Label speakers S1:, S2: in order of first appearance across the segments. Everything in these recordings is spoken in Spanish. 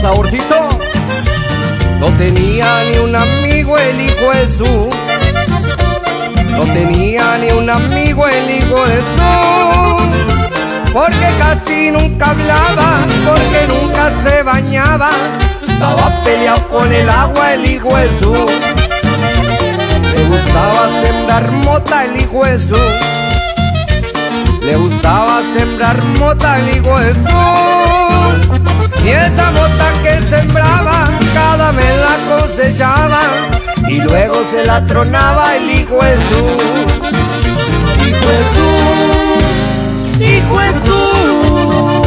S1: saborcito. No tenía ni un amigo el hijo Jesús. No tenía ni un amigo el hijo Jesús. Porque casi nunca hablaba, porque nunca se bañaba. Estaba peleado con el agua el hijo Jesús. Le gustaba sembrar mota el hijo Jesús. Le gustaba sembrar mota el hijo Jesús. Y esa mota que sembraba, cada mes la cosechaba. Y luego se la tronaba el hijo Jesús. Hijo Jesús, hijo Jesús.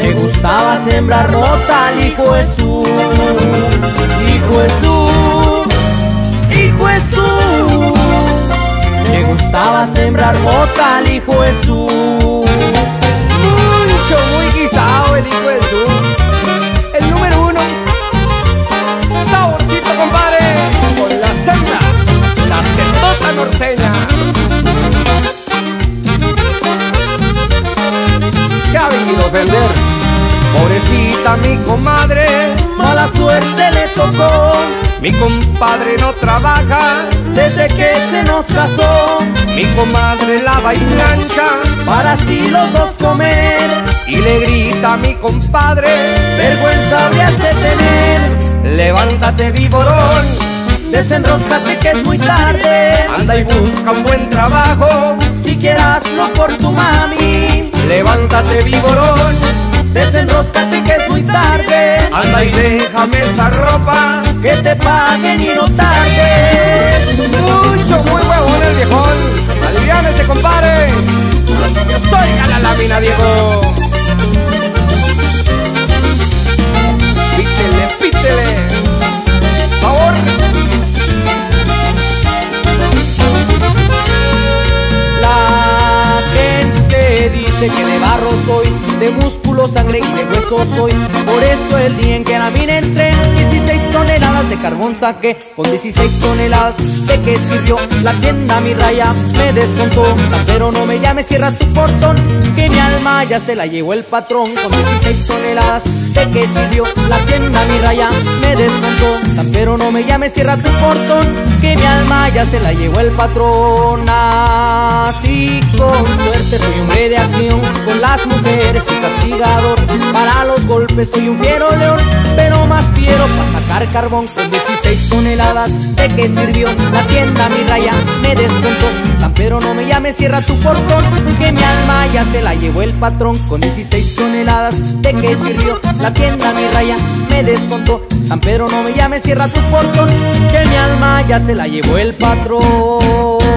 S2: Le gustaba sembrar mota al hijo Jesús. Hijo Jesús, hijo Jesús. Le gustaba sembrar mota al hijo Jesús.
S1: Ofender? Pobrecita mi comadre,
S2: Mala suerte le tocó
S1: mi compadre no trabaja,
S2: desde que se nos casó.
S1: mi comadre lava y plancha
S2: Para así los dos comer.
S1: y le grita a mi compadre,
S2: Vergüenza habrías de tener.
S1: levántate viborón,
S2: Desenroscate que es muy tarde.
S1: anda y busca un buen trabajo,
S2: Si quieras no por tu mami.
S1: Levántate viborón,
S2: Desenroscate que es muy tarde.
S1: anda y déjame esa ropa,
S2: Que te paguen y no tardes.
S1: mucho muy huevón el viejón, aliviánese compadre, yo soy la lámina Diego.
S2: De músculo, sangre y de hueso soy. Por eso el día en que la mina entré, 16 toneladas de carbón saqué. Con 16 toneladas, ¿de qué sirvió? La tienda mi raya me descontó. Pero no me llames, cierra tu portón, que mi alma ya se la llevó el patrón. Con 16 toneladas, ¿de qué sirvió? La tienda mi raya me descontó. Pero no me llames, cierra tu portón, que mi alma ya se la llevó el patrón. Así con suerte soy hombre de acción, con las mujeres y castigador. Para los golpes soy un fiero león, pero más fiero para sacar carbón con 16 toneladas. ¿De qué sirvió? La tienda mi raya me descontó. San Pedro no me llames, cierra tu portón, que mi alma ya se la llevó el patrón con 16 toneladas. ¿De qué sirvió? La tienda mi raya me descontó. San Pedro no me llames, cierra tu portón, que mi alma ya se la llevó el patrón.